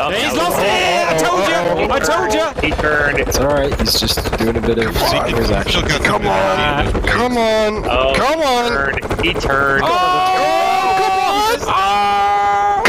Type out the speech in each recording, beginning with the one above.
Oh, He's no. lost it! I told you! I told you! He turned. It's alright, he's just doing a bit of his action. Come on, come on, Oh, come He on. turned. He turned. Oh, come on! Oh,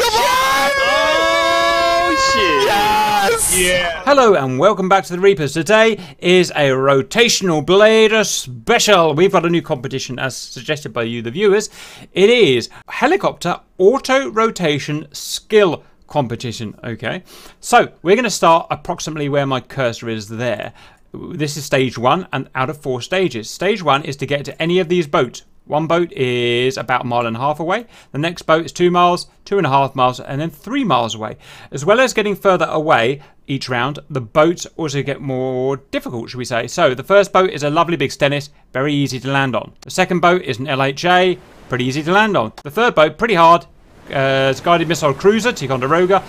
oh, shit. Yes! Yeah. Hello and welcome back to the Reapers. Today is a rotational blade special. We've got a new competition as suggested by you, the viewers. It is helicopter auto rotation skill competition. Okay, so we're going to start approximately where my cursor is there. This is stage one, and out of four stages. Stage one is to get to any of these boats. One boat is about a mile and a half away. The next boat is two miles, two and a half miles, and then three miles away. As well as getting further away each round, the boats also get more difficult, should we say. So the first boat is a lovely big Stennis, very easy to land on. The second boat is an LHA, pretty easy to land on. The third boat, pretty hard. Uh, guided missile cruiser, Ticonderoga.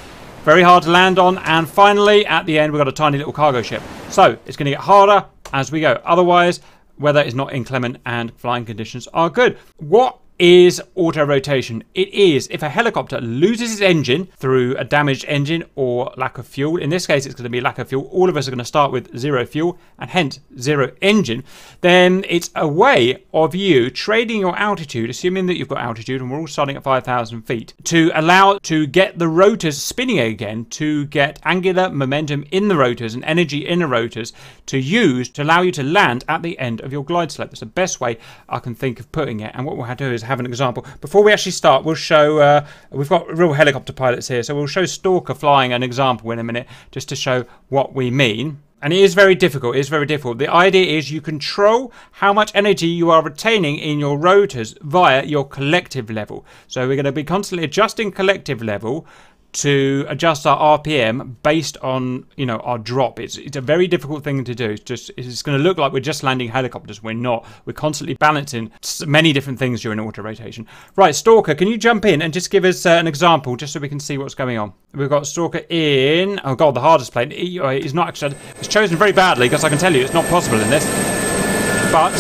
Very hard to land on. And finally, at the end, we've got a tiny little cargo ship. So it's going to get harder as we go. Otherwise, weather is not inclement and flying conditions are good. What is auto rotation? It is if a helicopter loses its engine through a damaged engine or lack of fuel. In this case, it's going to be lack of fuel. All of us are going to start with zero fuel and hence zero engine. Then it's a way of you trading your altitude, assuming that you've got altitude, and we're all starting at 5,000 feet, to allow to get the rotors spinning again, to get angular momentum in the rotors and energy in the rotors to use to allow you to land at the end of your glide slope. That's the best way I can think of putting it. And what we'll have to do is have an example. Before we actually start, we'll show, uh, we've got real helicopter pilots here, so we'll show Stalker flying an example in a minute just to show what we mean. And it is very difficult. It is very difficult. The idea is you control how much energy you are retaining in your rotors via your collective level. So we're going to be constantly adjusting collective level to adjust our RPM based on you know our drop. It's it's a very difficult thing to do. It's just it's going to look like we're just landing helicopters. We're not. We're constantly balancing many different things during auto rotation. Right, Stalker, can you jump in and just give us uh, an example just so we can see what's going on? We've got Stalker in. Oh god, the hardest plane. Uh, He's not actually. It's chosen very badly because I can tell you it's not possible in this. But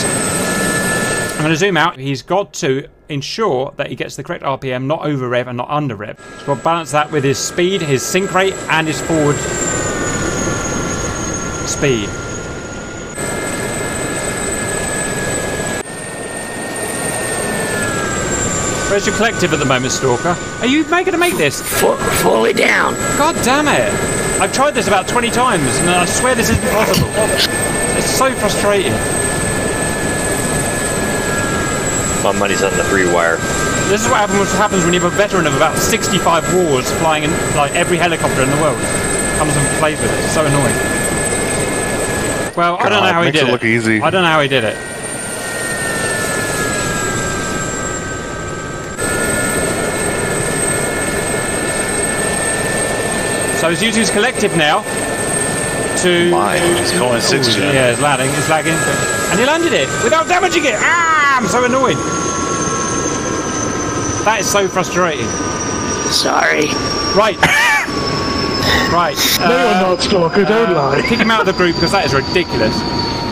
I'm going to zoom out. He's got to ensure that he gets the correct RPM, not over rev and not under rev. So we'll balance that with his speed, his sink rate, and his forward speed. Where's your collective at the moment, Stalker? Are you making to make this? Fully down. God damn it! I've tried this about 20 times, and I swear this isn't possible. It's so frustrating. My money's on the free wire. This is what happens, happens when you have a veteran of about 65 wars flying in like every helicopter in the world. Comes and plays with it. It's so annoying. Well, I don't know how he did it look easy. I don't know how he did it. So he's using his collective now to. My, he's going six Yeah, it's lagging. It's lagging. And he landed it without damaging it. Ah, I'm so annoyed. That is so frustrating. Sorry. Right. right. No, you're not, Stalker. Don't lie. Kick him out of the group because that is ridiculous.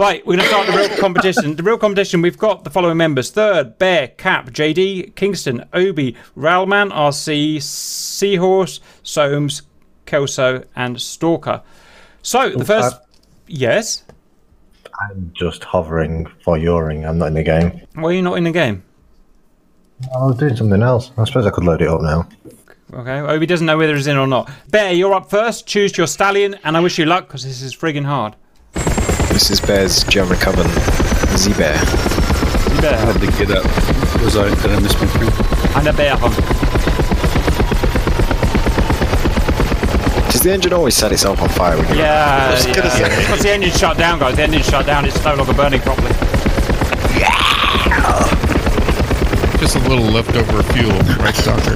Right, we're going to start the real competition. The real competition, we've got the following members Third, Bear, Cap, JD, Kingston, Obi, Ralman, RC, Seahorse, Soames, Kelso, and Stalker. So, the first. uh, Yes? I'm just hovering for your ring. I'm not in the game. Why are you not in the game? I was doing something else. I suppose I could load it up now. Okay, Obi doesn't know whether he's in or not. Bear, you're up first. Choose your stallion, and I wish you luck because this is friggin' hard. This is Bear's German Coven, Z-Bear. You better had to get up. Was I did I miss my turn? And a bear hug. Does the engine always set itself on fire when you Yeah, was gonna yeah. say. Because the engine shut down, guys. The engine shut down. It's no longer burning properly. Just a little leftover fuel, right, Doctor?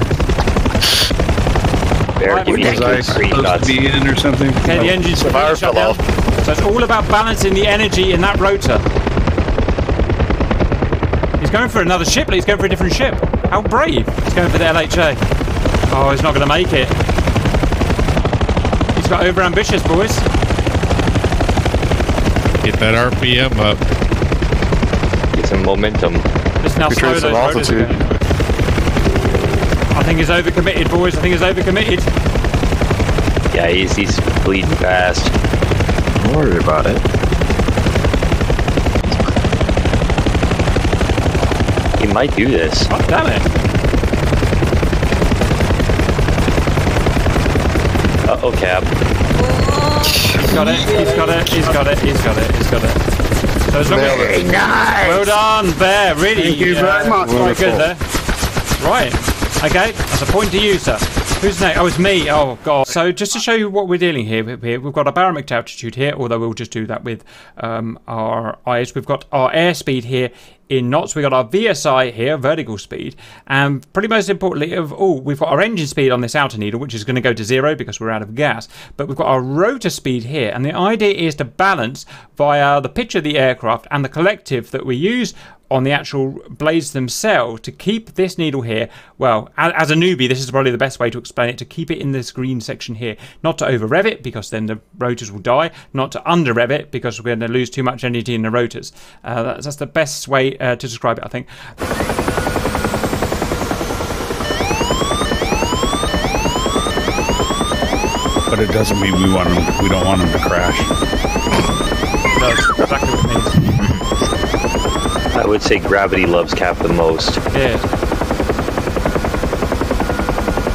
Bear, Right, give me we a Was I supposed to be in or something? Okay, the engine's The fire shut fell down. So it's all about balancing the energy in that rotor. He's going for another ship, but he's going for a different ship. How brave. He's going for the LHA. Oh, he's not going to make it. He's got over ambitious, boys. Get that RPM up. Get some momentum. Let's now slow those some altitude. again. I think he's overcommitted, boys. I think he's overcommitted. Yeah, he's, he's bleeding fast. Don't worry about it. He might do this. God damn it. Uh oh, Cap. He's got it, he's got it, he's got it, he's got it, he's got it. So as long as, Very nice. well done, Bear, really. Thank you very much. Quite good there. Right, okay, that's a point to you, sir. Who's next? Oh, it's me. Oh, God. So, just to show you what we're dealing here, here we've got a barometric altitude here, although we'll just do that with um, our eyes. We've got our airspeed here in knots. We've got our VSI here, vertical speed. And pretty most importantly of all, we've got our engine speed on this outer needle, which is going to go to zero because we're out of gas. But we've got our rotor speed here. And the idea is to balance via the pitch of the aircraft and the collective that we use on the actual blades themselves to keep this needle here. Well, as a newbie, this is probably the best way to explain it to keep it in this green section here. Not to over rev it because then the rotors will die, not to under rev it because we're going to lose too much energy in the rotors. Uh, that's, that's the best way uh, to describe it, I think. But it doesn't mean we want them. We don't want them to crash. That's exactly what it means. I would say gravity loves Cap the most. Yeah.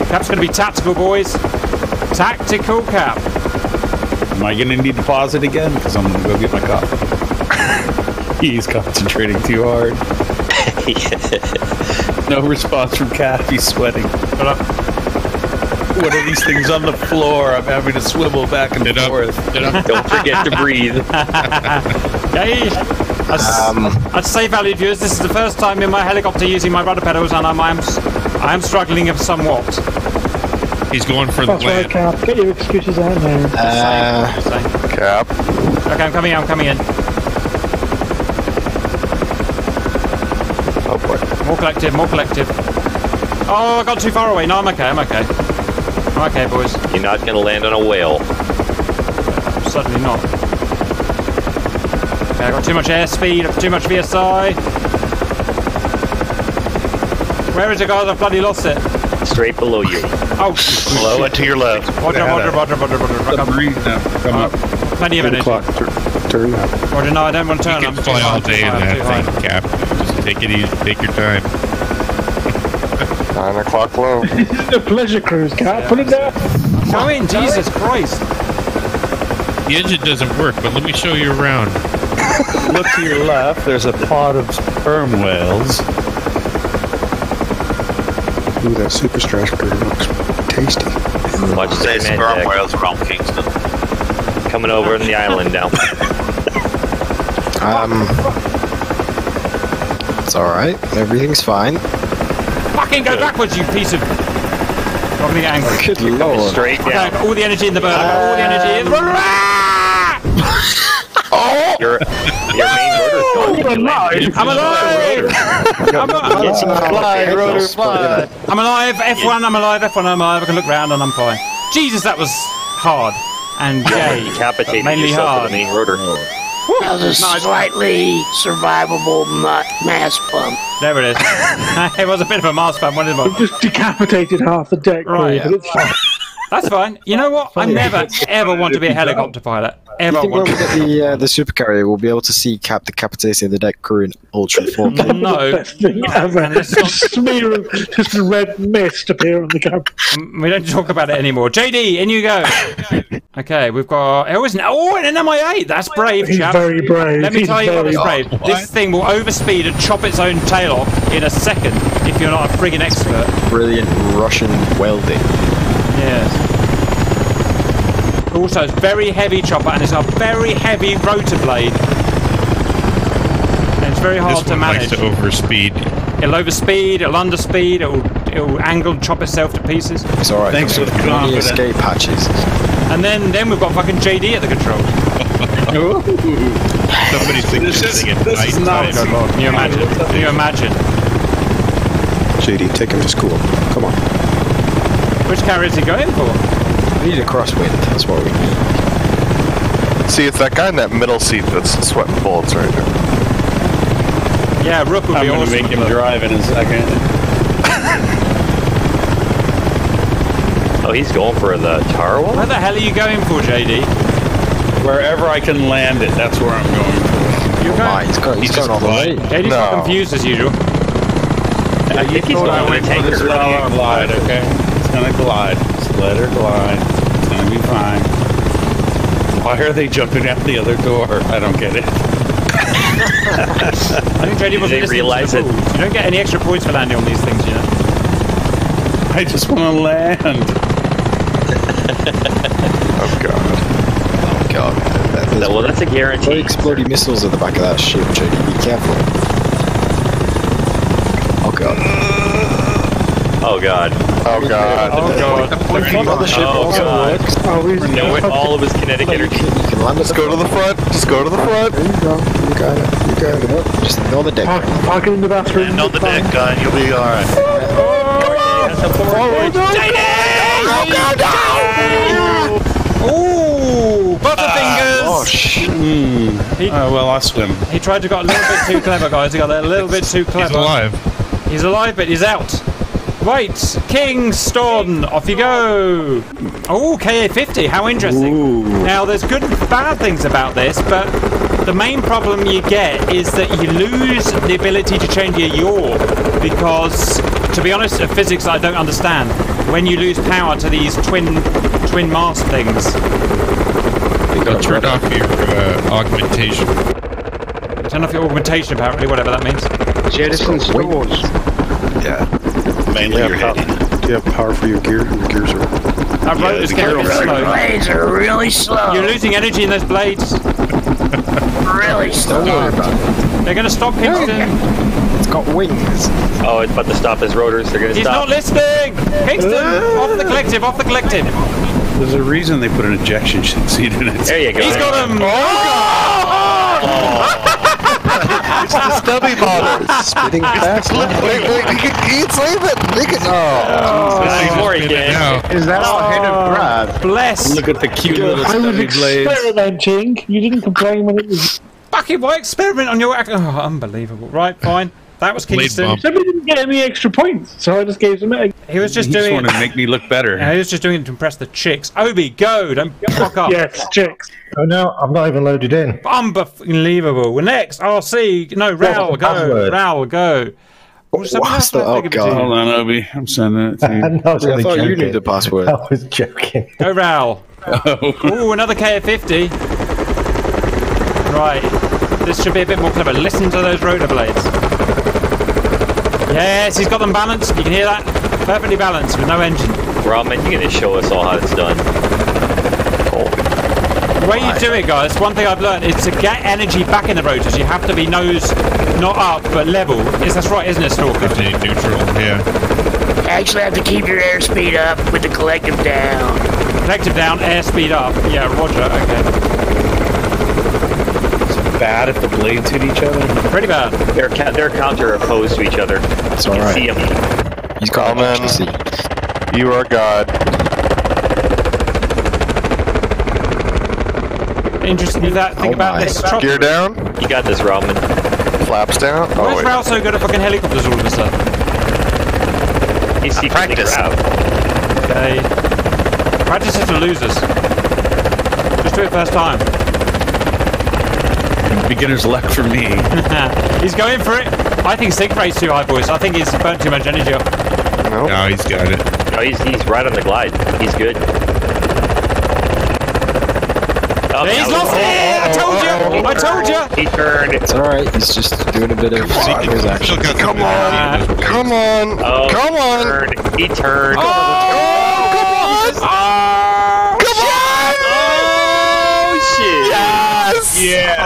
Cap's going to be tactical, boys. Tactical cap. Am I gonna need to pause it again? Because I'm gonna go get my coffee. He's concentrating too hard. No response from Cap. He's sweating. Shut up. Uh, what are these things on the floor? I'm having to swivel back and Get up. forth. Get up. Don't forget to breathe. Yay! I'd, say, valued viewers, this is the first time in my helicopter using my rudder pedals, and I'm, I'm, s- I'm struggling somewhat. He's going for the That's right, land. Cap. Get your excuses out now. Uh, So- Cap. okay, I'm coming in, I'm coming in. Oh boy. More collective, more collective. Oh, I got too far away. No, I'm okay, I'm okay. I'm okay, boys. You're not gonna land on a whale. Certainly not. Okay, I got too much airspeed, I've too much VSI. Where is it, guys? I've bloody lost it. Straight below you. Oh, Low and to your left. Roger, Roger, Roger, Roger, Roger, Roger. Submarine now. Come Uh, up. plenty of energy. turn up. Roger, no, I don't want to turn. You I'm can fly high, all too day in high, I'm too that thing, Cap. Just take it easy. Take your time. Nine o'clock low. The pleasure cruise, Cap. Put it down. Go in, Jesus Christ. The engine doesn't work, but let me show you around. Look to your left. There's a pod of sperm whales. Ooh, that super stretch burger looks tasty. Watch the command deck. whales around Kingston. Coming over in the island now. Um, it's all right. Everything's fine. Fucking go backwards, you piece of. I'm gonna get angry. Good lord. Straight Okay, down. all the energy in the bird. all the energy in. Your, your main rotor's gone. You I'm alive! I'm, a- Fly, rotor, fly. I'm alive. F1, I'm alive. F1, I'm alive. I can look round and I'm fine. Jesus, that was hard and gay. Decapitated Mainly yourself hard. the main rotor. That was a slightly survivable mass bump. There it is. it was a bit of a mass bump, wasn't it? Just decapitated half the deck Right. but. That's fine. You know what? I never ever want to be a helicopter pilot. Ever You think when want we get the uh, the supercarrier, we'll be able to see Cap decapitating the deck crew in ultra 4K? No, Best thing ever. And it's Just smear of just a red mist appear on the camera. we don't talk about it anymore. JD, in you go. Okay, we've got. Oh, isn't oh, an MI8. That's brave, He's chap. very brave. Let me He's tell you what very is brave. This thing will overspeed and chop its own tail off in a second if you're not a friggin' expert. Brilliant Russian welding. Yes. Also, it's very heavy chopper and it's a very heavy rotor blade. And it's very hard This to one likes manage. to overspeed. It'll overspeed, it'll underspeed, it'll, it'll angle and chop itself to pieces. It's all right. Thanks for the Only confidence. escape hatches. And then, then we've got fucking JD at the controls. Somebody's thinking This this is- thing at this is not- time. Can you imagine? Can you imagine? JD, take him to school. Come on. Which carrier is he going for? We need a crosswind. That's what we need. See, it's that guy in that middle seat that's sweating bullets right now. Yeah, Rook would I'm be gonna make him but- drive in a second. Oh, he's going for the tower wall? Where the hell are you going for, JD? Wherever I can land it, that's where I'm going. You're Ah, going. he's, got, he's He's going just all the way. JD's No. confused as usual. I think he's going for the tanker. It's gonna glide, okay? It's gonna glide. Just let her glide. It's gonna be fine. Why are they jumping out the other door? I don't get it. I think JD wasn't they realize it? You don't get any extra points for landing on these things, you know. I just want to land. Oh god. Oh god. That- There's Well, that's a very guarantee. exploding missiles at the back of that ship, JD. Be careful. Oh god. Oh god. Oh god. Well, the ship Oh, also God. works. Oh, no, with all of his kinetic You energy. can, you can land Just go to the front. Just go to the front. There you go. You got it. You got it. Just ignore the deck. Park it in the bathroom. Land on the deck, gun. You'll be alright. Oh, oh, Ooh, Butterfingers! Ah, Gosh. Oh, well, I swim. He tried to got a little bit too clever, guys. He got a little bit too clever. He's alive. He's alive, but he's out. Right, Kingston, off you go. Oh, KA50, how interesting. Now, there's good and bad things about this, but the main problem you get is that you lose the ability to change your yaw because, to be honest, of physics I don't understand. When you lose power to these twin twin mast things, Turn off your uh, augmentation. turn off your augmentation apparently, whatever that means. Jettison stores. Yeah. Mainly you your head. Do you have power for your gear? Your gears are. That road is the getting a slow. Blades are really slow. You're losing energy in those blades. really slow. They're going to stop Kingston. It's got wings. Oh, it's about to stop his rotors. They're gonna He's stop. not listening. Kingston, ah. off the collective, off the collective. There's a reason they put an ejection seat in it. There you go. He's got him. It's the stubby motors. Spitting fast. Wait, wait. He can, he can save it. Oh. He can. Oh. Nice Just work, spin it Ken. now. Is that all head of oh, grab? Bless. Look at the cute little I was stubby blades. experimenting. You didn't complain when it was. Fucking why experiment on your? Oh, unbelievable. Right, fine. That was Blade Kingston. bump. Somebody didn't get any extra points, so I just gave them it. He was just He just doing wanted to make me look better. Yeah, he was just doing it to impress the chicks. Obi, go! Don't fuck up. Yes, chicks. Oh no, I'm not even loaded in. Unbelievable. Well, next, oh, RC. No, Raoul, go. password? Raoul, go. Oh, someone else What's the- might oh, think of it God. Hold on, Obi. I'm sending it to you. I, was I only thought you joking. knew the password. I was joking. Go, Raoul. Ooh, another KA50. Right. This should be a bit more clever. Listen to those rotor blades. Yes, he's got them balanced. You can hear that? Perfectly balanced with no engine. Roman, you're gonna show us all how it's done. The way you do it, guys, one thing I've learned is to get energy back in the rotors, you have to be nose not up but level. Is that's right, isn't it, Stalker? Stay neutral. Yeah. Actually, have to keep your airspeed up with the collective down. Collective down, airspeed up. Yeah, roger, okay. Bad if the blades hit each other. Pretty bad. They're ca- they're counter opposed to each other. It's You can alright. see 'em. He's got an Amen. option C. You are God. Interesting that, think Oh about my. this. Trop- Gear down. You got this, Roman. Flaps down. Why Oh is wait. Raoul so good at fucking helicopters all of a sudden? He's secretly Practice. Okay. Practice is for losers. Just do it first time. Beginner's luck for me. he's going for it. I think sink rate's too high, boys. I think he's burnt too much energy up. No, he's got it. No, he's he's right on the glide. He's good. Oh, He's now lost it! Oh, I oh, told you! Oh, I told you! He turned. It's alright. He's just doing a bit of his Still action. Come on. energy in those. Come on. Oh, Come he on. Turned. He turned. Oh, come on. Oh, Come on. Oh, shit! Yes. Unbelievable.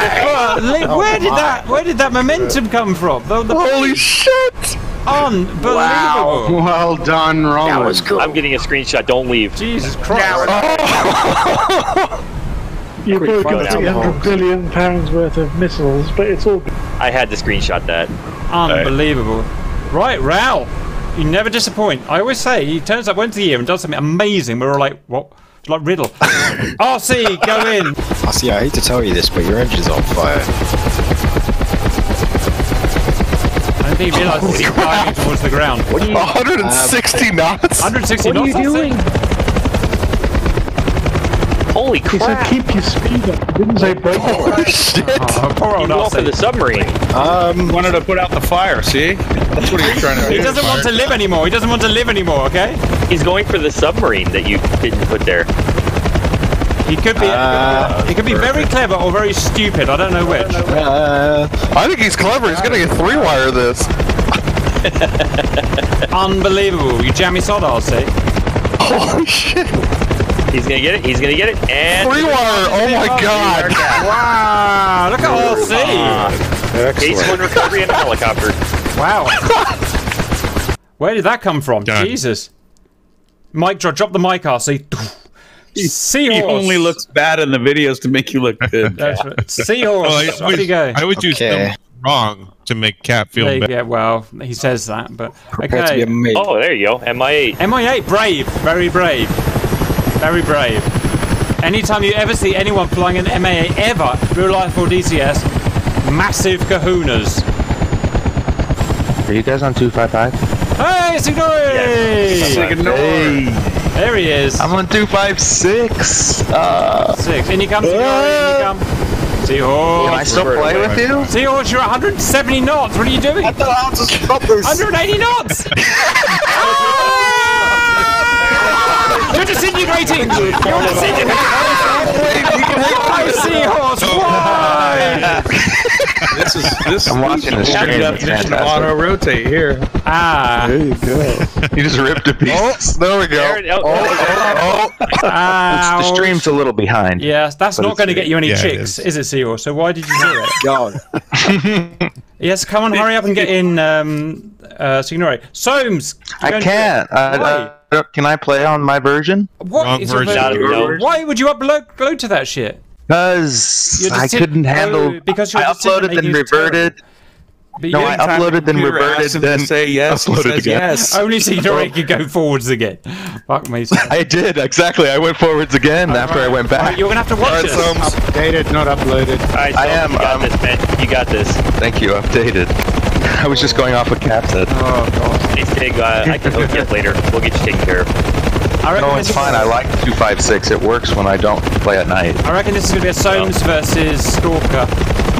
Where did that? Where did that momentum come from? The, the Holy shit. unbelievable! Wow. Well done, Roman. That was cool. I'm getting a screenshot. Don't leave. Jesus Christ! You Quick broke fire down the 300 billion pounds worth of missiles, but it's all. I had to screenshot that. Unbelievable. Right, Raoul. You never disappoint. I always say he turns up once a year and does something amazing. We're all like, what? It's like Riddle. RC, go in. RC. I hate to tell you this, but your engine's on fire. Don't think he realizes oh, he's diving towards the ground. 160 uh, knots. 160 What are knots. you that's it. doing? Holy crap! keep your speed up. Didn't say break Holy shit. Oh, poor You old go for the submarine. Um, Wanted to put out the fire, see? That's what he's trying to do. He doesn't want to live anymore. He doesn't want to live anymore. Okay. He's going for the submarine that you didn't put there. He could be. Uh, he could be very clever or very stupid. I don't know which. uh, I think he's clever. He's gonna get three wire this. Unbelievable. You jammy sod, I'll say. Holy shit. He's gonna get it. He's gonna get it. And Three wire. Oh my god. Wow. Look at all RC. Case one recovery in a helicopter. Wow. Where did that come from? Done. Jesus. Mic drop. Drop the mic, RC. Seahorse. He only looks bad in the videos to make you look good. That's right. Seahorse. Oh, I, Off always, you go. I always do Okay. something wrong to make Cap feel There you better. go. Well, he says that, but prepare to be okay. a. Oh, there you go. MI8. MI8, brave, very brave, very brave. Anytime you ever see anyone flying an MI8 ever, real life or DCS, massive kahunas. Are you guys on 255? Hey, Signori! There he is. I'm on 256. Uh, Six. In you come, Signori. In you come. Seahorse. can I still play with you? Seahorse, you're 170 knots. What are you doing? I thought I'll just 180 knots! You're disintegrating! You're disintegrating! Why, Seahorse? Why? This is this I'm watching the stream. the definition of auto rotate here. Ah, there you just ripped a piece. Oh, there we go. There it- oh, Oh, oh, oh, oh. the stream's a little behind. Yes, that's not going to get you any yeah, it chicks, is. it, Seahorse? So why did you do it? God. yes, come on, hurry up and get in, um, uh, Signore. Soames! you I don't can't. it. I, uh, can I play on my version? What Wrong is your version. version? No, no. Why would you upload upload to that shit? Because You're I couldn't handle. Oh, because you're I uploaded disintegrating and is terrible. reverted. But No, I uploaded then reverted asks then say yes. He uploaded says again. yes. Only Signore can go forwards again. Fuck me. I did exactly. I went forwards again after I went Alright, back. You're gonna have to watch Alright, this. Updated, not uploaded. All right, I am, You got um, this, man. You got this. Thank you. Updated. I was just going off what Cap said. Oh god. It's big. Uh, I can hook you up later. We'll get you taken care of. I reckon No, it's fine. I like 256. It works when I don't play at night. I reckon this is gonna be a Soames versus Stalker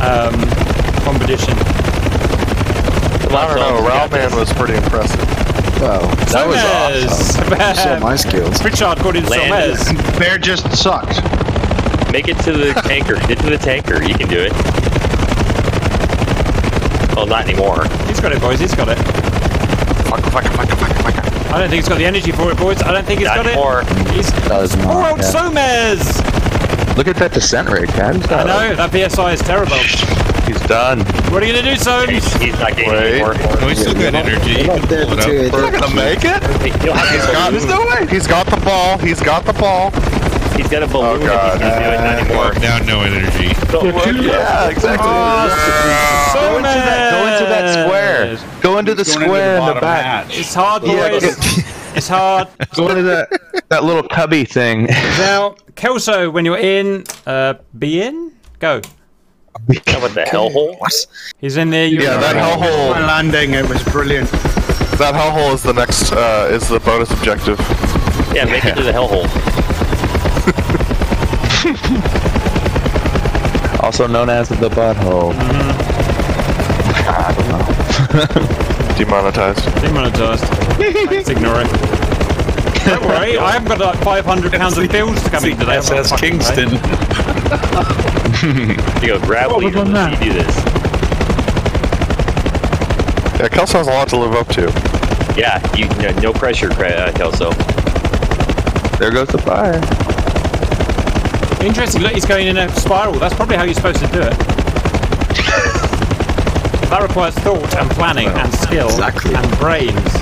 um, competition. Come on, I don't know. Soames, you got Ralman this. was pretty impressive. Well, that was awesome. Soames! Saw my skills. Richard called him Land. Soames. Bear just sucked. Make it to the tanker. Get to the tanker. You can do it. Well, not anymore. He's got it, boys. He's got it. Fuck, fuck, fuck, fuck, fuck. I don't think he's got the energy for it, boys. I don't think he's Not got anymore. it. He's Does not, poor old yeah. Soames. Look at that descent rate, Cap. I got know that VSI is terrible. He's done. What are you gonna do, He's, Soames? he's not getting Wait. anymore. Oh, he's still got energy. You You're not there pull to it do up. it. He's gonna make it. He'll have He's got, There's no way. he's got the ball. He's got the ball. He's got a balloon. Oh, God. He's gonna do it. Not anymore. Now no energy. Yeah, exactly. Go into that. Go into that square. Go into the Going into square in the back. hatch. It's hard, Yeah, boys. it's hard. Go into that that little cubby thing. Now, Kelso, when you're in, uh, be in. Go. Yeah, what the hellhole? He's in there. You Yeah, that hellhole. My landing, it was brilliant. That hellhole is the next. Uh, is the bonus objective. Yeah, make it to the hellhole. Also known as the butthole. I don't know. Demonetized. Demonetized. Let's ignore it. Don't worry, I haven't got like 500 pounds of bills to come in today. I've SS. Kingston. You go grab What was lead. on Let's see you do this. Yeah, Kelso has a lot to live up to. Yeah, you no, no pressure, Cra- uh, Kelso. There goes the fire. Interesting. Look, he's going in a spiral. That's probably how you're supposed to do it. That requires thought and planning and skill exactly. and brains,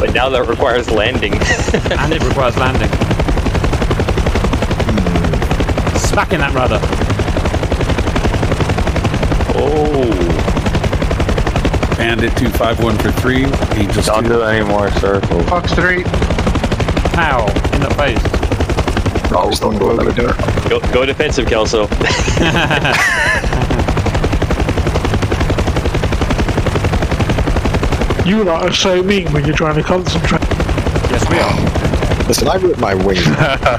But now that requires landing. and it requires landing. Smacking that rudder. oh. Bandit two five one for three. He just Don't do any more circles. Fox 3. Pow in the face. Oh, don't go over there. Go, go defensive, Kelso. You lot are so mean when you're trying to concentrate. Yes, we are. Listen, I ripped my wing.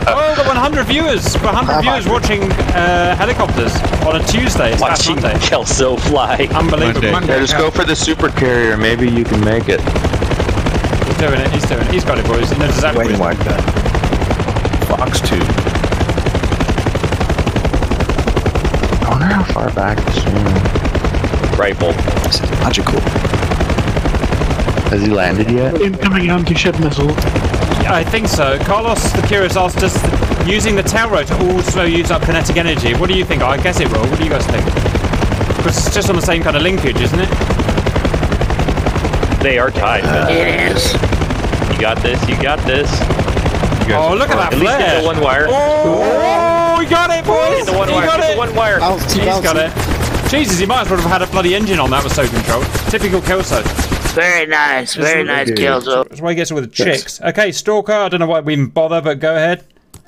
Oh, the 100 viewers! 100 viewers watching uh, helicopters on a Tuesday. It's Watching Monday. Kelso fly. Unbelievable. Monday. Yeah, just go for the super carrier. Maybe you can make it. He's doing it. He's doing it. He's got it, boys. He knows exactly Wing what he's one. doing. Fox 2. I wonder how far back this thing. Rifle. This is magical. Has he landed yet? Incoming anti-ship missile. Yeah, I think so. Carlos the Curious asked us using the tail rotor also use up kinetic energy. What do you think? I guess it will. What do you guys think? Because it's just on the same kind of linkage, isn't it? They are tied. but It is. you got this. You got this. Oh, look at that At least get the one wire. Oh, we got it, boys! Get he wire. got it! one wire. Bouncy, He's bouncy. got it. Jesus, he might as well have had a bloody engine on that was so controlled. Typical Kelso. Very nice. Very nice, Kelso. That's why he gets all the chicks. Okay, Stalker, I don't know why we even bother, but go ahead.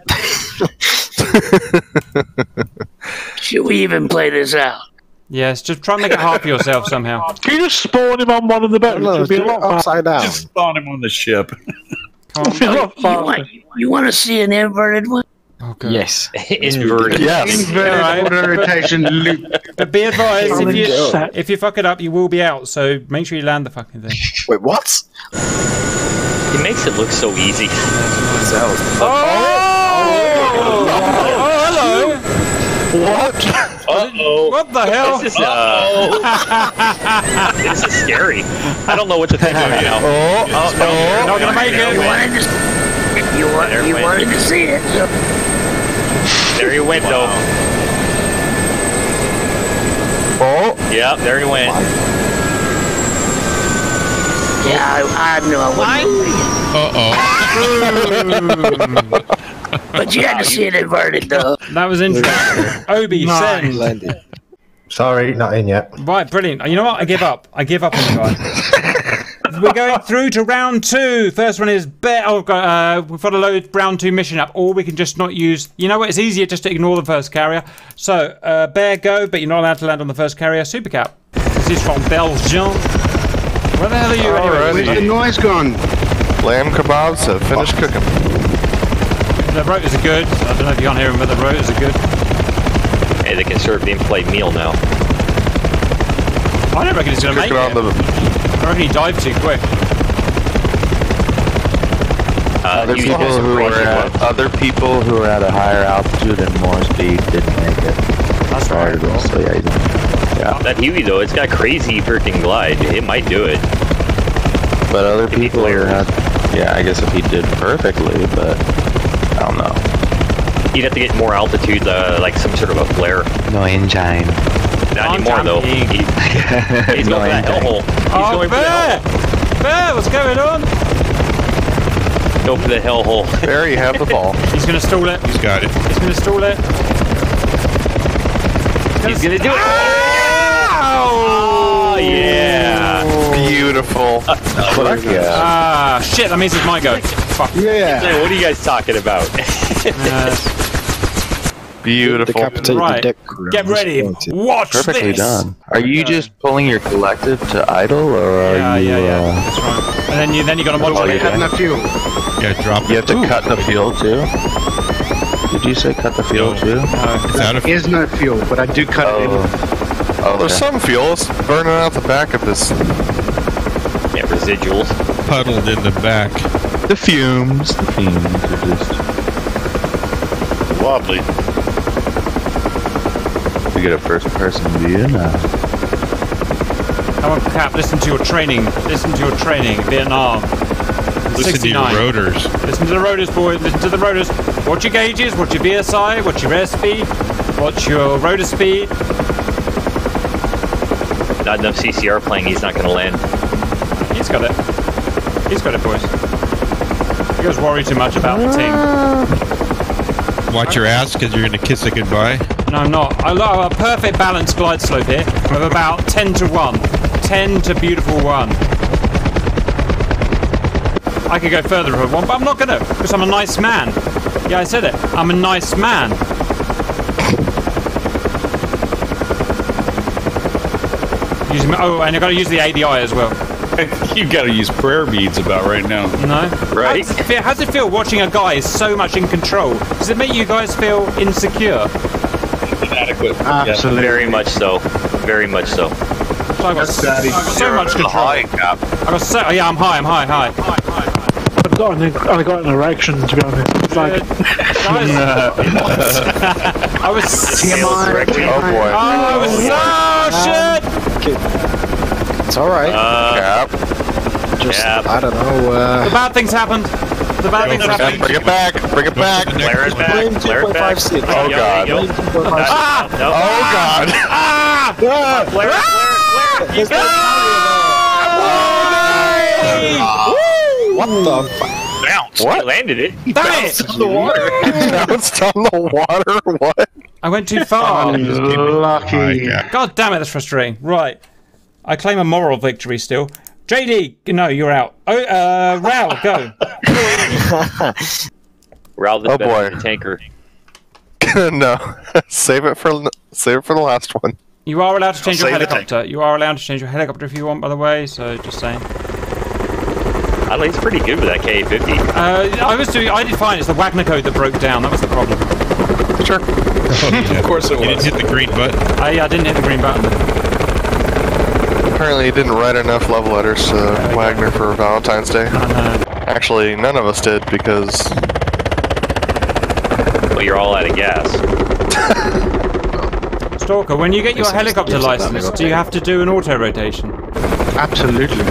Should we even play this out? Yes, just try and make it hard for yourself somehow. Can you just spawn him on one of the boats? No, It'll be a lot faster. upside down. Just spawn him on the ship. It'll be a lot You want, you want to see an inverted one? Oh, God. Yes. Inverted. Yes. Inverted Alright. auto rotation loop. But be advised, if you Set. if you fuck it up, you will be out. So make sure you land the fucking thing. Wait, what? It makes it look so easy. Oh! Oh, hello! What? Uh-oh. What the hell? This is, uh... this is scary. I don't know what to think of it now. Oh, Oh, no. Not gonna make it. You wanted to, you, want, you wanted to see it. So There you went, though. oh. Yeah, there you went. yeah, I, I knew I wouldn't. Uh oh. But you had to see it inverted, though. That was interesting. Obi, send. Landed. Sorry, not in yet. Right, brilliant. You know what? I give up. I give up on the guy. We're going through to round two. First one is bear. Oh, God, uh, we've got to load round two mission up, or we can just not use. You know what? It's easier just to ignore the first carrier. So, uh, bear go, but you're not allowed to land on the first carrier. Super cap. This is from Belgium. Where the hell are you? anyway? Where's the noise gone? Lamb kebabs have finished cooking. The rotors are good. I don't know if you can't hear them, but the rotors are good. Hey, they can serve the in-flight meal now. I don't reckon he's going to make Cooking it. the I reckon he dived too quick. Uh, other people who are crazy, at bro. other people who are at a higher altitude and more speed didn't make it. That's Prior right. to this, so yeah, he's That Huey, though, it's got crazy freaking glide. It might do it. But other people are at, yeah, I guess if he did perfectly, but I don't. You'd have to get more altitude, uh, like some sort of a flare. No engine. Not anymore, though. He, he's no going for that engine. hellhole. He's Oh, going for the bear! hellhole. Bear, what's going on? Go for the hellhole. There you have the ball. He's going to stall it. He's got it. He's going to stall it. He's gonna do it. Ow! Oh, yeah. Beautiful. Fuck yeah. Ah, shit, that means it's my go. Fuck. Yeah. Hey, what are you guys talking about? Uh, Beautiful. Decapitate Right. the deck get ready. Watch Perfectly this. done. Are you just pulling your collective to idle, or are Yeah, you? yeah, yeah. Uh, That's right. And then you then you got to Oh, modulate. you Cut enough fuel. Yeah, drop you have to Ooh. cut the fuel too. Did you say cut the fuel No. too? It's out of Is no fuel, but I do cut it in. Oh, oh There's some fuels burning out the back of this. yeah, residuals. puddled in the back. The fumes. The fumes are just. Wobbly. We get a first-person view now. Come on, Cap, listen to your training. Listen to your training. Vietnam. Listen 69. to your rotors. Listen to the rotors, boy. Listen to the rotors. Watch your gauges. Watch your VSI. Watch your airspeed. Watch your rotor speed. Not enough CCR playing. He's not gonna land. He's got it. He's got it, boys. You guys worry too much about the team. Watch your ass because you're going to kiss it goodbye. No, I'm not. I love a perfect balanced glide slope here of about 10 to 1. 10 to beautiful 1. I could go further with 1, but I'm not going to because I'm a nice man. Yeah, I said it. I'm a nice man. Using, oh, and I've got to use the ADI as well. You got to use prayer beads about right now. No. Right. How does, it feel, how does it feel watching a guy is so much in control? Does it make you guys feel insecure? Inadequate. Absolutely. Very much so. Very much so. So I got s- I got so much control. I got so oh, yeah. I'm high. I'm high. High. I've got an, I got an erection to be honest. It's like Guys, I was. Oh boy. Oh, I was. Oh shit! It's alright. Uh, Cap. Just, yeah. I don't know. The Uh, bad things happened. The bad things happened. Bring it back. Bring it back. Flare it back. Blame Flare it back. 2.56. Oh, Yeah, God. there you go. Ah! No, no. Oh God. Ah! Flare it, flare it, flare it. You got what the fuck? it. What? You landed it. Damn it! Bounced on the water. What? I went too far. Lucky. God damn it, that's frustrating. Right. I claim a moral victory still. JD, no, you're out. Oh, uh, Ral, go. Ral the Oh, boy. than the tanker. no. save it for save it for the last one. You are allowed to change your save the helicopter. You are allowed to change your helicopter if you want, by the way, so just saying. I think he's pretty good with that K-50. Uh, I was doing, I did fine. It's the Wagner code that broke down. That was the problem. Sure. Of course it was. You didn't hit the green button. I, I didn't hit the green button. Apparently, he didn't write enough love letters to Wagner for Valentine's Day. Actually, none of us did because Well, you're all out of gas. Stalker, when you get your Yes, yes, helicopter license, do you have to do an auto rotation? Absolutely.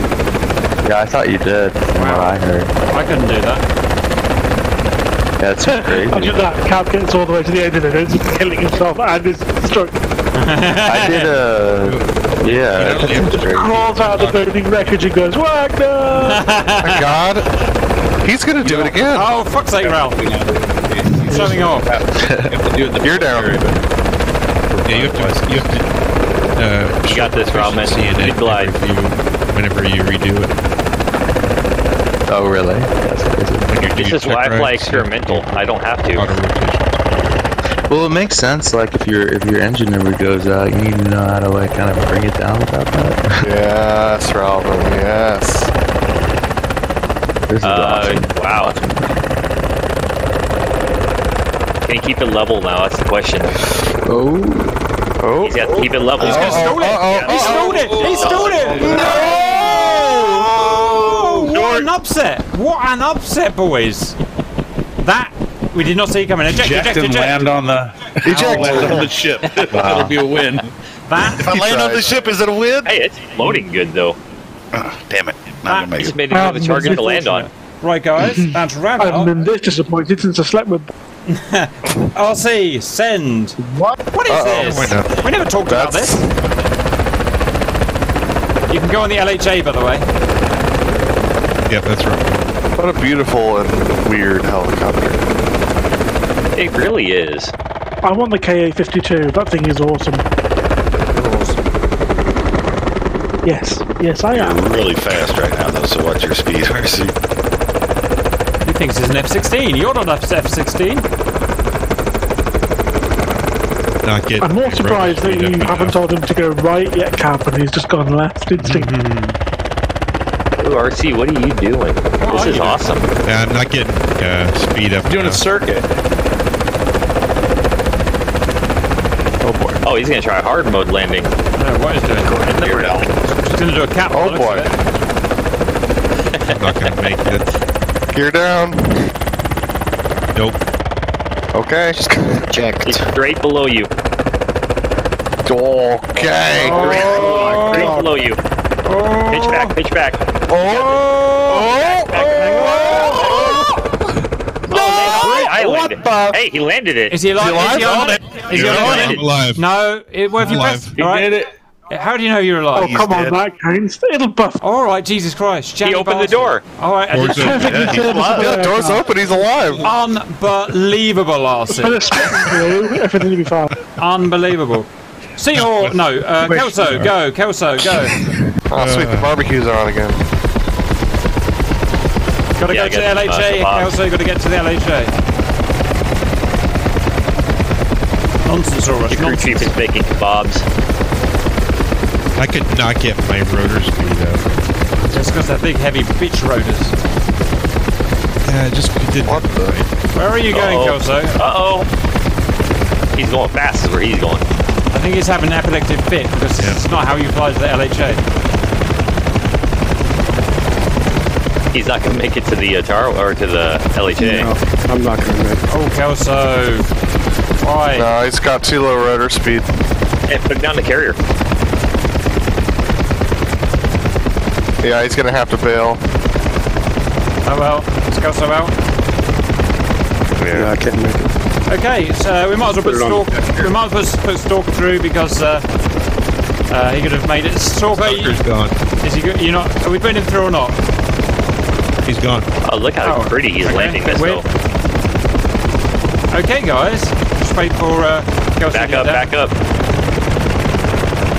Yeah, I thought you did. From what I heard. I couldn't do that. Yeah, it's crazy. I did that. Uh, Cap gets all the way to the end of it, ends up killing himself and his stroke. I did a. Yeah, I think it's. Crawls out of the burning wreckage and goes, Wagner! my God, he's gonna do it again. Oh, fuck's sake, Ralph. Showing off. You're down. Yeah, you have to. You have to uh, You got this, Rob, man. see it Good glide. whenever you redo it. Oh, really? That's crazy. When you do This is why I check fly experimental. I don't have to. Auto rotation. Well, it makes sense. Like if your if your engine ever goes out, you need to know how to like kind of bring it down without that. Yes, Robin. Yes. This is Uh, awesome. wow. Can he keep it level now? That's the question. Oh. Oh. He's got to keep it level. He's gonna stole it. Uh-oh, He stole it. He stole it. No! What an upset! What an upset, boys! That we did not see you coming. Eject, Eject eject, and eject. land on the Eject. land on the ship. That'll be a win. That If I land on the ship, is it a win? Hey, it's loading good though. Ah, damn it. Not that gonna make He it. made it into a target to land on. Right, guys, that's I've Ravel. been this disappointed since I slept with. RC, send. What? What is Uh-oh, this? wait. We never talked about this. You can go on the LHA, by the way. Yeah, that's right. What a beautiful and weird helicopter. It really is. I want the KA 52. That thing is awesome. Yes, yes, I am. You're really fast right now, though. So what's your speed, RC? He thinks he's an F-16. You're not an F-16. Not getting I'm more surprised that you haven't told him to go right yet, Cap, and he's just gone left instinct. Ooh, RC, what are you doing? This is awesome. Yeah, I'm not getting uh, speed up. Doing a circuit. Oh. Oh, he's gonna try hard mode landing. No, what is doing? Here now. He's going to do a cap. Oh boy. Eh? I'm not gonna make it. Gear down. Nope. Okay. Checked. He's straight below you. Okay. Straight below you. Oh, oh. Pitch back, pitch back. Oh, oh. island. Hey, he landed it. Is he alive? Is he on it? Is he Yeah, on I'm alive. No. It, what have you I'm pressed? alive. He All right. did it. How do you know you're alive? Oh, come on, that counts. It'll buff. All right, Jesus Christ. He Jammy opened the door. All right. I Door's did- open. Perfectly serviceable Yeah, door's aircraft. open. He's alive. Unbelievable, For Larson. the spectacle, everything will be fine. Unbelievable. See or no, uh, Kelso, go, Kelso, go. Oh, sweet. The barbecues are on again. Gotta Yeah, go to the I LHA. Kelso, gotta get to the LHA. Nonsense, Ulrich, The crew chief is making kebabs. I could not get my rotor speed up. It's because they're big, heavy bitch rotors. Yeah, just it didn't. What the? Where are you going, Uh-oh. Kelso? Uh oh. He's going fast is where he's going. I think he's having an epileptic fit because this is not how you fly to the LHA. He's not going to make it to the uh, Tar or to the LHA. No, I'm not gonna make it. Oh, Kelso. Why? No, he's got too low rotor speed. Hey, put down the carrier. Yeah, he's gonna have to bail. Oh well. Is Kelso out? Yeah, I can't make it. Okay, so we might as well put, Put it on. Stalk, we might as well put Stalker through because uh, uh, he could have made it. Stalker, Stalker's gone. is he? You not? Are we putting him through or not? He's gone. Oh, look how Oh, pretty he's okay. landing this Wait. though. Okay, guys. Just wait for uh, Kelso Back up, back up.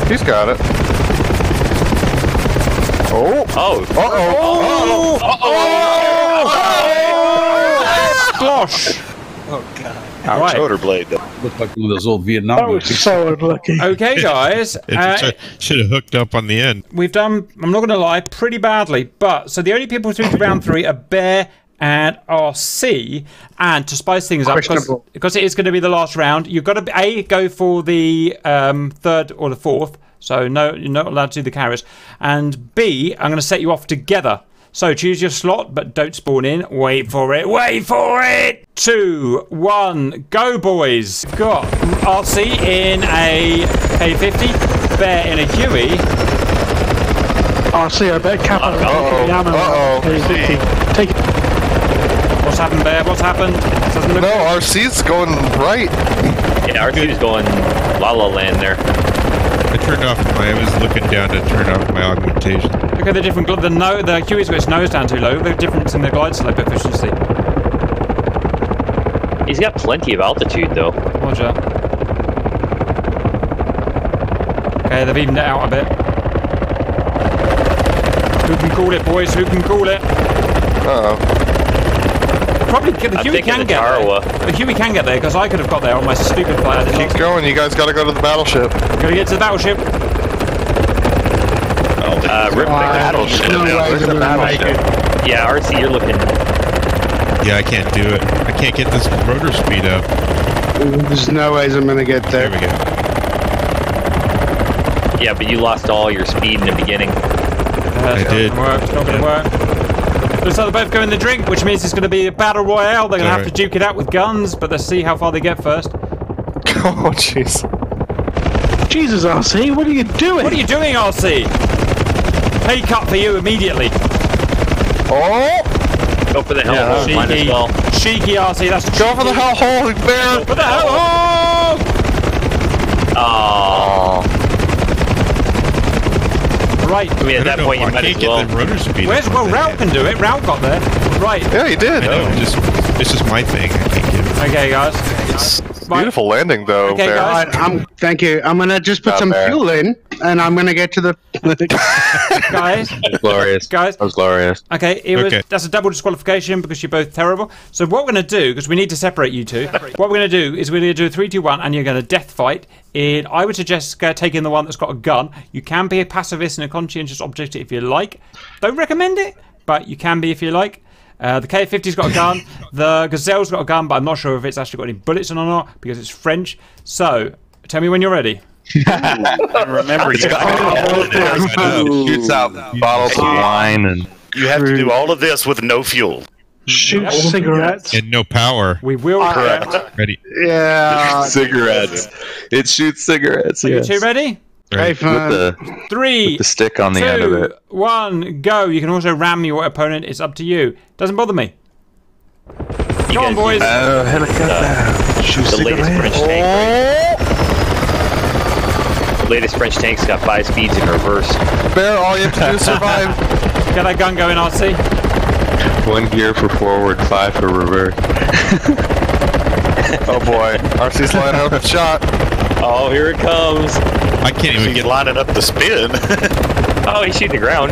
He's got it. Oh. Oh. Uh oh. Slosh. Our Right. shoulder blade. though. Looked like one of those old Vietnam That was movies. so unlucky. Okay, guys. It uh, should have hooked up on the end. we've done. I'm not going to lie, pretty badly. But so the only people through to round three are Bear and RC. And to spice things up, because, because it is going to be the last round, you've got to a go for the um, third or the fourth. So no, you're not allowed to do the carriers. And B, I'm going to set you off together. So choose your slot, but don't spawn in. Wait for it. Wait for it. Two, one, go, boys. Got RC in a KA50, Bear in a Huey. RC, see, I bet Kappa. Uh-oh. Yeah, Uh-oh. Take, take it. What's happened, Bear? What's happened? Doesn't look No, RC's going right. Yeah, RC was going La La Land there. I turned off my. I was looking down to turn off my augmentation. Look at the different. gl- The no, the Huey's got its nose down too low. The difference in the glide slope efficiency. He's got plenty of altitude though. Roger. Okay, they've evened it out a bit. Who can call it, boys? Who can call it? Uh oh. Probably the I'm Huey can the get Tarawa. there. The Huey can get there because I could have got there on my stupid flight. I Keep didn't going. You guys gotta go to the battleship. Gotta get to the battleship. Uh, Rip Battleship. No Yeah, way where's the battleship? Yeah, RC, you're looking. Yeah, I can't do it. I can't get this rotor speed up. There's no ways I'm gonna get There there. we go. Yeah, but you lost all your speed in the beginning. Uh, I did. Work. It's not going to work. Looks like they're both going the drink, which means it's going to be a battle royale. They're going to have to duke it out with guns, but let's see how far they get first. Oh jeez. Jesus, RC, what are you doing? What are you doing, RC? Pay cut for you immediately. Oh! Go for the hell Yeah, hole, might as cheeky, well. cheeky RC. That's Go for the hell hole, bear! What the hell? Oh! Oh, Right. I mean, at don't that know. point, you I might can't as get well. the rotor speed. Where's well? on Ralph can do it. Ralph got there. Right. Yeah, he did. I know. Just this is my thing. I can't it. Okay, guys. Right. Beautiful landing, though, Okay, guys. I'm, thank you. I'm gonna just put Not some bad. fuel in, and I'm gonna get to the. Guys. Glorious. Guys. That was glorious. Okay, it was, Okay. that's a double disqualification because you're both terrible. So what we're going to do, because we need to separate you two, what we're going to do is we're going to do a three, two, one, and you're going to death fight. In I would suggest uh, taking the one that's got a gun. You can be a pacifist and a conscientious object if you like. Don't recommend it, but you can be if you like. Uh, the KA50's got a gun. The Gazelle's got a gun, but I'm not sure if it's actually got any bullets in or not because it's French. So tell me when you're ready. Remember, you, Shoots out bottles of wine and you have to do all of this with no fuel. Shoot cigarettes. And no power. We will. Correct. Ready. yeah. cigarettes. It shoots cigarettes. Are you two ready? Hey, Right. With the, Three, the stick on the end of it. one, go. You can also ram your opponent. It's up to you. Doesn't bother me. You Come on, boys. Uh, oh, helicopter. Shoot the latest French tank. right? The latest French tank's got five speeds in reverse. Bear, all you have to do is survive. Get that gun going, RC. One gear for forward, five for reverse. oh boy. RC's lining up a shot. Oh, here it comes. I can't even He's get. lining up the spin. Oh, he's shooting the ground.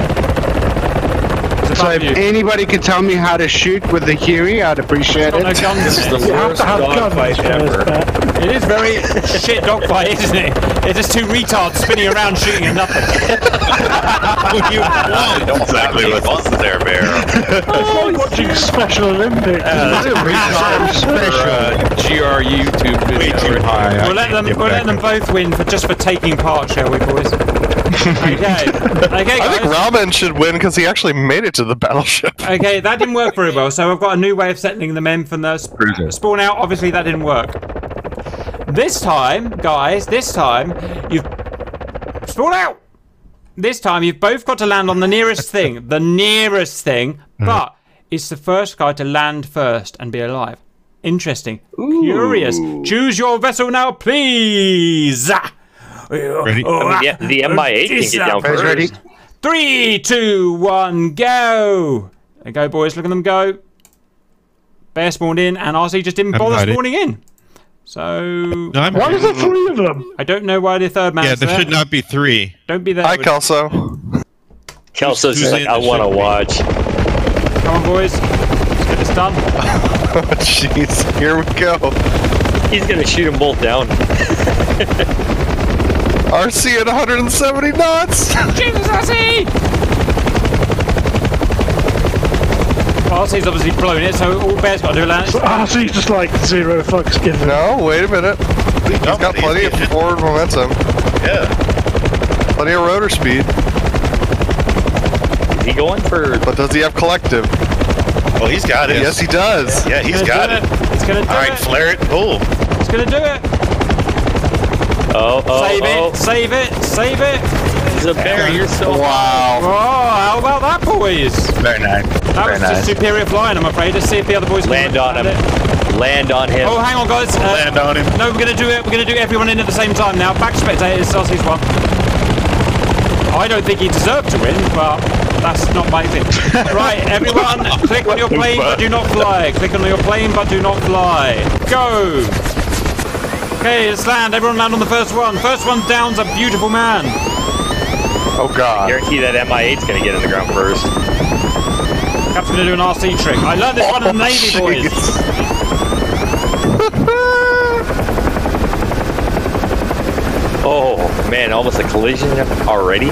In So if you. anybody could tell me how to shoot with the Huey, I'd appreciate Got no it. guns. You have to have guns first, but It is very shit dogfight, isn't it? It's just two retards spinning around shooting at nothing. exactly what's there, Bear. it's like watching Special Olympics. Uh, GR YouTube video. too high. We'll let them. We'll let them both win for just for taking part, shall we, boys? Okay. Okay, I think guys. Ramen should win because he actually made it to the battleship. Okay, that didn't work very well. So I've got a new way of settling them in from the sp- Cruiser. spawn out. Obviously, that didn't work. This time, guys, this time you've spawn out. This time you've both got to land on the nearest thing, the nearest thing, hmm. but it's the first guy to land first and be alive. Interesting. Curious. Choose your vessel now, please. Ready? I mean, the, the MI8 can get down first. ready? Three, two, one, go! There go, boys. Look at them go. Bear spawned in, and RC just didn't bother ready. spawning in. So No, I'm Why is ready. there three of them? I don't know why the third man. Yeah, there there. should not be three. Don't be there. Hi, with- Kelso. Kelso's just like, I want to watch. Come on, boys. Let's get this done. Jeez, here we go. He's gonna shoot them both down. RC at 170 knots. Jesus, RC! RC's obviously blown it, so all Bear's got to do is land. Ah, so he's just like zero fucks given. No, wait a minute. He's got plenty of forward momentum. Yeah. Plenty of rotor speed. Is he going for? But does he have collective? Oh, he's got it. Yes, he does. Yeah, he's It's got gonna it. do It's gonna do All right, it. flare it. Pull. It's gonna do it. Oh, oh, save oh. it. Save it. Save it. He's a bear. You're so. Wow. Oh, how about that, boys? Very nice. That Very was nice. just superior flying, I'm afraid. Let's see if the other boys Land on him. it. Land on him. Oh, hang on, guys. Uh, Land on him. No, we're gonna do it. We're gonna do everyone in at the same time now. Back to spectators. Saucy's one. I don't think he deserved to win, but that's not my thing. right, everyone, click on your plane but do not fly. Click on your plane but do not fly. Go. Okay, let's land. Everyone land on the first one. First one down's a beautiful man. Oh God. I Guarantee that MI8's gonna get in the ground first. Cap's gonna do an RC trick. I learned this one in the Navy, boys. Oh man, almost a collision already.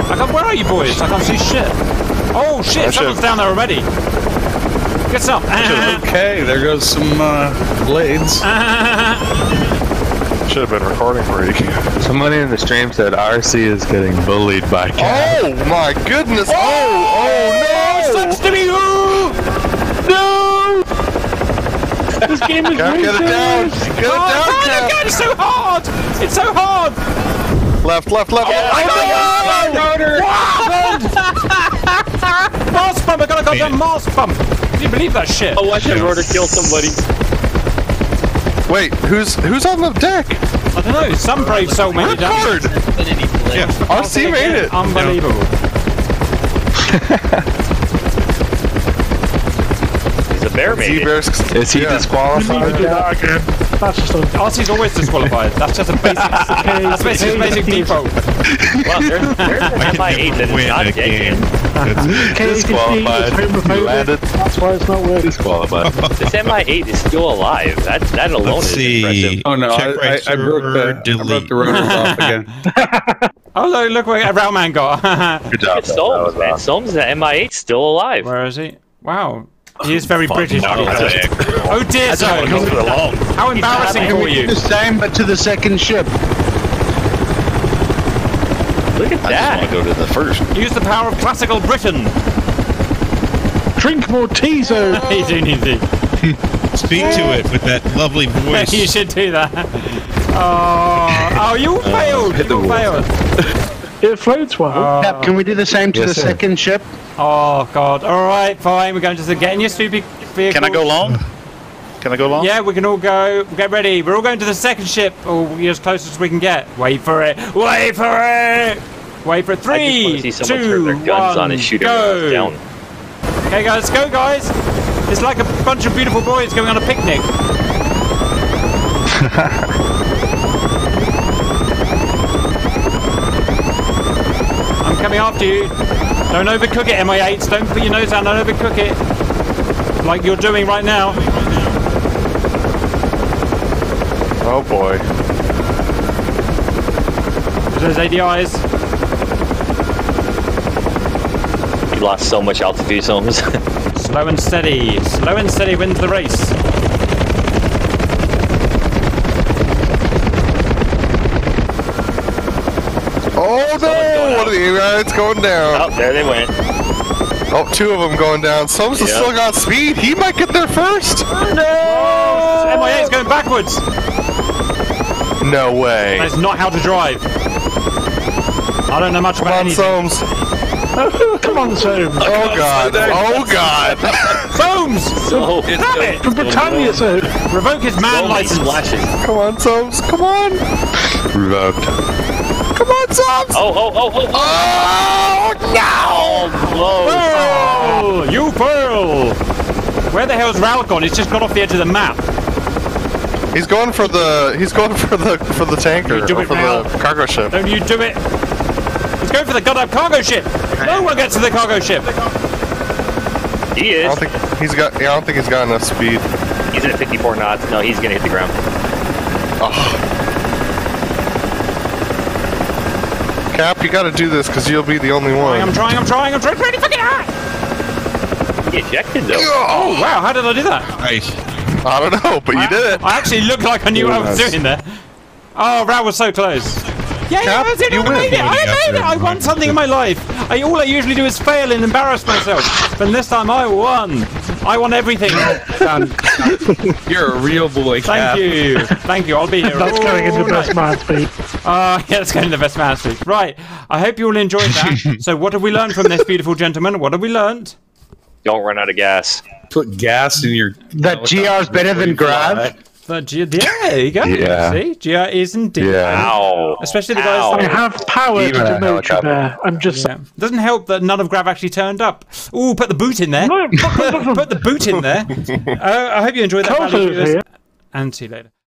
I can't, where are you boys? I can't see shit. Oh shit, I someone's should- down there already. Get some. Okay, there goes some uh, blades. Should have been recording for you. Somebody in the stream said RC is getting bullied by Cat. Oh my goodness! Oh, oh no! Sucks to be who? No! This game is Gotta get it down! ridiculous. Get it Oh, down, God, Cap! God, it's so hard! It's so hard! Left, left, left. mast bump! I got a goddamn mast bump! Can you believe that shit? Oh, watch that rotor kill somebody. Wait, who's who's on the deck? I don't know, some brave soul made it down. Record! RC made it. Unbelievable. He's a bear, maybe. Z-Bears. Is he Yeah. Disqualified? To do. That's just un- RC's always disqualified. That's just a basic. that's basic, basic default. Well, there's, there's an I MI8 can that never is win not a dead game. yet. That's, Disqualified. Landed. That's why it's not working. Disqualified. This MI8 is still alive. That that alone let's is see. impressive. Oh no, I, right I, I broke server, the I broke the rotors off again. Oh look, look what Railman got. Good Look job. at Soames, uh, man. awesome. Soames, the MI8 still alive. Where is he? Wow. He is very British. Fucking Oh dear, how so how embarrassing He's for you. do the same, but to the second ship. Look at I just that. want to go to the first. Use the power of classical Britain. Drink more Tizer. you do need to. speak to it with that lovely voice. you should do that. Oh, oh, you uh, failed. hit the You water. failed. It floats well. Oh. Cap, can we do the same to Yes, the sir. second ship? Oh God. All right, fine. We're going to get in your stupid vehicle. Can I go long? Can I go long? Yeah, we can all go. Get ready. We're all going to the second ship, oh, or we're as close as we can get. Wait for it. Wait for it. Wait for it. I just want Three, to see someone turn two, their guns one, on and shoot go. everyone down. Okay, guys, go, guys. It's like a bunch of beautiful boys going on a picnic. coming after you. Don't overcook it, MI8s. Don't put your nose down. Don't overcook it. Like you're doing right now. Oh boy. There's those ADIs. You lost so much altitude, Soames. Slow and steady. Slow and steady wins the race. Oh no! One of the AIs going down. oh, there they went. Oh, two of them going down. Some's Yeah. still got speed. He might get there first. No! MI8's going backwards. No way. That's not how to drive. I don't know much Come about on, anything. Soames. Come on, Soames. Oh god. Oh god. Soames! Oh, so, Damn it! From Britannia, Soames. Revoke his man so license. flashing. Come on, Soames. Come on. Revoked. Come. Oh, oh, oh, oh, oh. Oh no! Oh, Whoa. Oh, you pearl! Where the hell's Raul gone? He's just got off the edge of the map. He's going for the. He's going for the for the tanker You do or it for now. the cargo ship. Don't you do it! He's going for the goddamn cargo ship! No one gets to the cargo ship! He is. I don't think he's got. Yeah, I don't think he's got enough speed. He's at 54 knots. No, he's gonna hit the ground. Oh. Cap, you got to do this because you'll be the only one. I'm trying, I'm trying, I'm trying, pretty fucking hard! He ejected though. Oh wow, how did I do that? Nice. I don't know, but you did it. I actually looked like I knew what I was Yes. doing there. Oh, Raul was so close. Yeah, yeah, Cap, I did it, you I made it, I made it, I won something in my life. I, all I usually do is fail and embarrass myself. But this time I won. I won everything. You're a real boy, Thank Cap. you. Thank you. I'll be here. That's going into all best night. man speed. Uh, yeah, that's going to the best man speak. Right. I hope you all enjoyed that. so, what have we learned from this beautiful gentleman? What have we learned? Don't run out of gas. Put gas in your. That GR is better than Grav. That G- yeah, there you go. Yeah. See, GR is indeed. Yeah. Ow. Especially the guys. I have power Even to a demote you there. I'm just Yeah. Doesn't help that none of Grav actually turned up. Ooh, put the boot in there. No, put the boot in there. Uh, I hope you enjoyed that. Tofu value, viewers. here. And see you later.